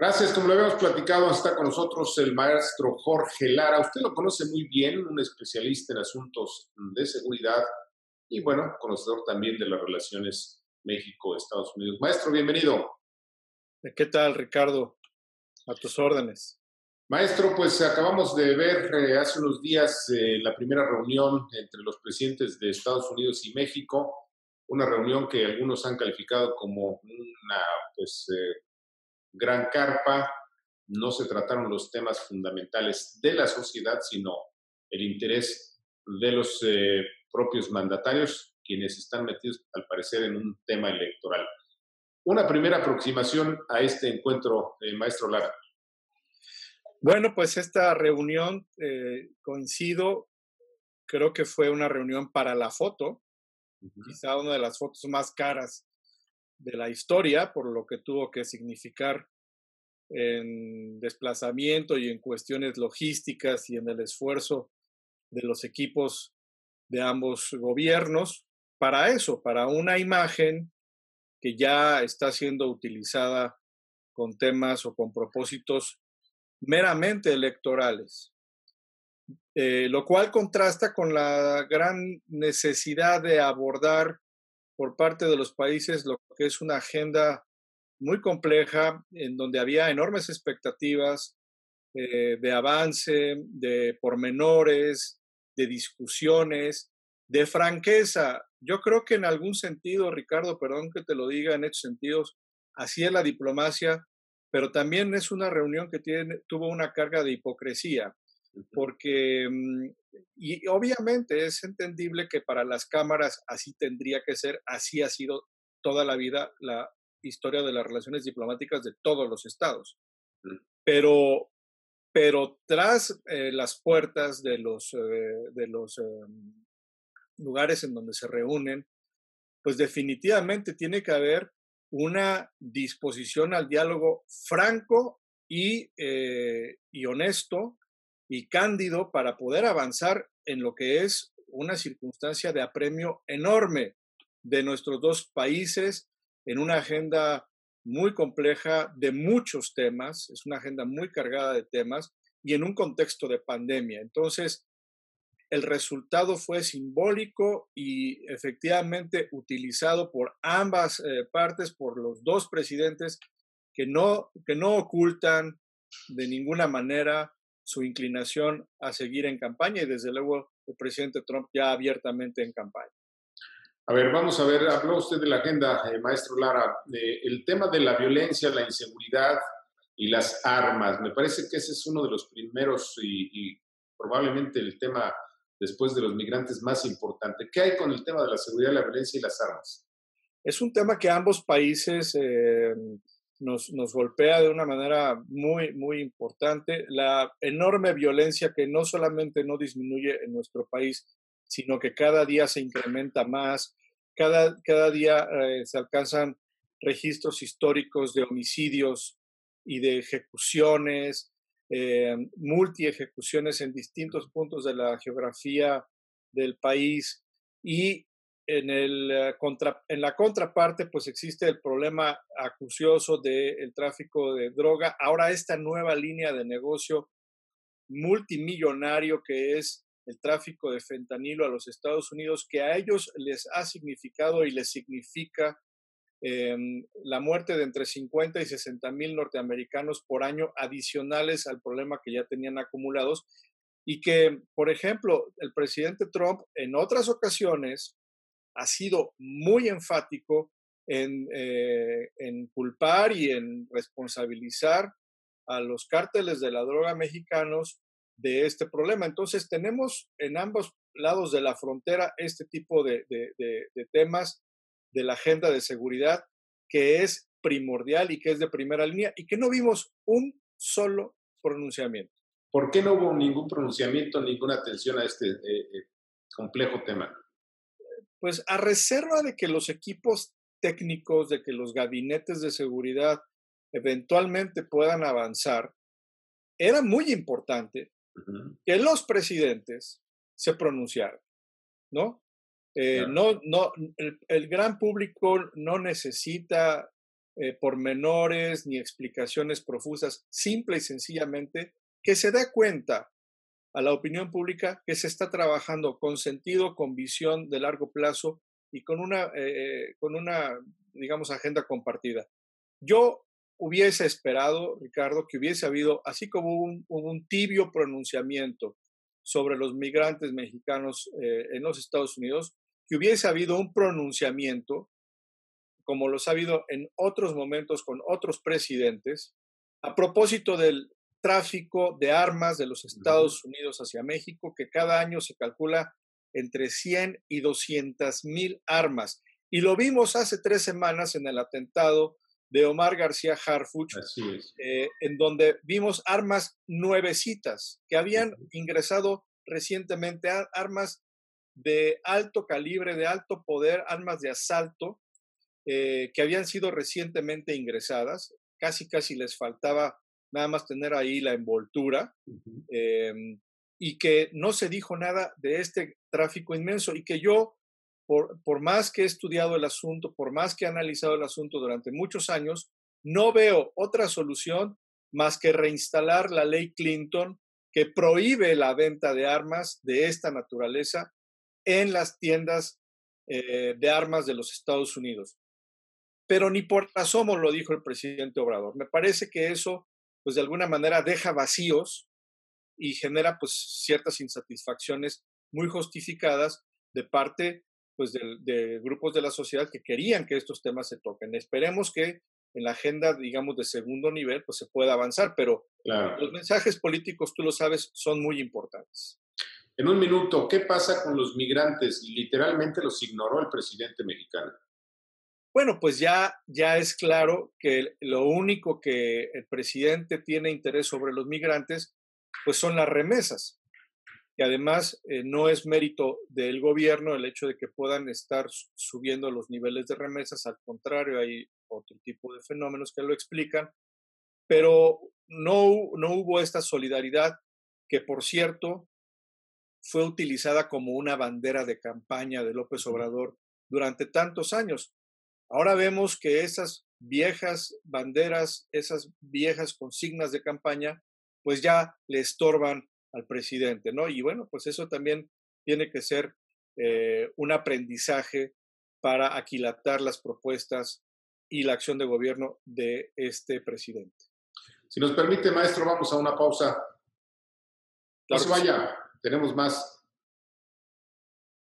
Gracias, como lo habíamos platicado, está con nosotros el maestro Jorge Lara. Usted lo conoce muy bien, un especialista en asuntos de seguridad y, bueno, conocedor también de las relaciones México-Estados Unidos. Maestro, bienvenido. ¿Qué tal, Ricardo? A tus órdenes. Maestro, pues acabamos de ver eh, hace unos días eh, la primera reunión entre los presidentes de Estados Unidos y México, una reunión que algunos han calificado como una pues, eh, gran carpa. No se trataron los temas fundamentales de la sociedad, sino el interés de los propios mandatarios, quienes están metidos, al parecer, en un tema electoral. Una primera aproximación a este encuentro, maestro Lara. Bueno, pues esta reunión, eh, coincido, creo que fue una reunión para la foto, quizá una de las fotos más caras de la historia, por lo que tuvo que significar en desplazamiento y en cuestiones logísticas y en el esfuerzo de los equipos de ambos gobiernos para eso, para una imagen que ya está siendo utilizada con temas o con propósitos meramente electorales, eh, lo cual contrasta con la gran necesidad de abordar por parte de los países lo que es una agenda muy compleja, en donde había enormes expectativas eh, de avance, de pormenores, de discusiones, de franqueza. Yo creo que en algún sentido, Ricardo, perdón que te lo diga en estos sentidos, así es la diplomacia, pero también es una reunión que tuvo una carga de hipocresía, porque, mm, y obviamente es entendible que para las cámaras así tendría que ser, así ha sido toda la vida la historia de las relaciones diplomáticas de todos los estados. Pero, pero tras eh, las puertas de los, eh, de los em, lugares en donde se reúnen, pues definitivamente tiene que haber una disposición al diálogo franco y, eh, y honesto y cándido para poder avanzar en lo que es una circunstancia de apremio enorme de nuestros dos países en una agenda muy compleja de muchos temas, es una agenda muy cargada de temas y en un contexto de pandemia. Entonces, el resultado fue simbólico y efectivamente utilizado por ambas eh, partes, por los dos presidentes, que no, que no ocultan de ninguna manera su inclinación a seguir en campaña y desde luego el presidente Trump ya abiertamente en campaña. A ver, vamos a ver, habló usted de la agenda, eh, maestro Lara, eh, el tema de la violencia, la inseguridad y las armas. Me parece que ese es uno de los primeros y probablemente el tema después de los migrantes más importante. ¿Qué hay con el tema de la seguridad, la violencia y las armas? Es un tema que ambos países eh, nos, nos, golpea de una manera muy, muy importante. La enorme violencia que no solamente no disminuye en nuestro país, sino que cada día se incrementa más, cada, cada día eh, se alcanzan registros históricos de homicidios y de ejecuciones, eh, multi ejecuciones en distintos puntos de la geografía del país y en, el, eh, contra, en la contraparte pues existe el problema acucioso del tráfico de droga, ahora esta nueva línea de negocio multimillonario que es el tráfico de fentanilo a los Estados Unidos, que a ellos les ha significado y les significa Em, la muerte de entre 50 y 60 mil norteamericanos por año adicionales al problema que ya tenían acumulados. Y que, por ejemplo, el presidente Trump en otras ocasiones ha sido muy enfático en, eh, en culpar y en responsabilizar a los cárteles de la droga mexicanos de este problema. Entonces, tenemos en ambos lados de la frontera este tipo de, de, de temas de la agenda de seguridad que es primordial y que es de primera línea y que no vimos un solo pronunciamiento. ¿Por qué no hubo ningún pronunciamiento, ninguna atención a este eh, eh, complejo tema? Pues a reserva de que los equipos técnicos, de que los gabinetes de seguridad eventualmente puedan avanzar, era muy importante que los presidentes se pronunciaran, ¿no? Eh, no, no, el, gran público no necesita eh, pormenores ni explicaciones profusas, simple y sencillamente que se dé cuenta a la opinión pública que se está trabajando con sentido, con visión de largo plazo y con una, eh, con una digamos, agenda compartida. Yo hubiese esperado, Ricardo, que hubiese habido, así como un, tibio pronunciamiento sobre los migrantes mexicanos eh, en los Estados Unidos, que hubiese habido un pronunciamiento, como los ha habido en otros momentos con otros presidentes, a propósito del tráfico de armas de los Estados Unidos hacia México, que cada año se calcula entre 100 y 200 mil armas. Y lo vimos hace tres semanas en el atentado de Omar García Harfuch, eh, en donde vimos armas nuevecitas que habían ingresado recientemente, armas de alto calibre, de alto poder, armas de asalto, eh, que habían sido recientemente ingresadas. Casi, casi les faltaba nada más tener ahí la envoltura. Em, y que no se dijo nada de este tráfico inmenso y que yo por, más que he estudiado el asunto, por más que he analizado el asunto durante muchos años, no veo otra solución más que reinstalar la ley Clinton que prohíbe la venta de armas de esta naturaleza en las tiendas eh, de armas de los Estados Unidos. Pero ni por asomo lo dijo el presidente Obrador. Me parece que eso, pues de alguna manera, deja vacíos y genera pues ciertas insatisfacciones muy justificadas de parte pues, de, grupos de la sociedad que querían que estos temas se toquen. Esperemos que en la agenda, digamos, de segundo nivel, pues se pueda avanzar, pero los mensajes políticos, tú lo sabes, son muy importantes. En un minuto, ¿qué pasa con los migrantes? Literalmente los ignoró el presidente mexicano. Bueno, pues ya, ya es claro que lo único que el presidente tiene interés sobre los migrantes, pues son las remesas que además eh, no es mérito del gobierno el hecho de que puedan estar subiendo los niveles de remesas, al contrario, hay otro tipo de fenómenos que lo explican, pero no, no hubo esta solidaridad que, por cierto, fue utilizada como una bandera de campaña de López Obrador durante tantos años. Ahora vemos que esas viejas banderas, esas viejas consignas de campaña, pues ya le estorban al presidente, ¿no? Y bueno, pues eso también tiene que ser eh, un aprendizaje para aquilatar las propuestas y la acción de gobierno de este presidente. Si nos permite, maestro, vamos a una pausa. no se vaya, tenemos más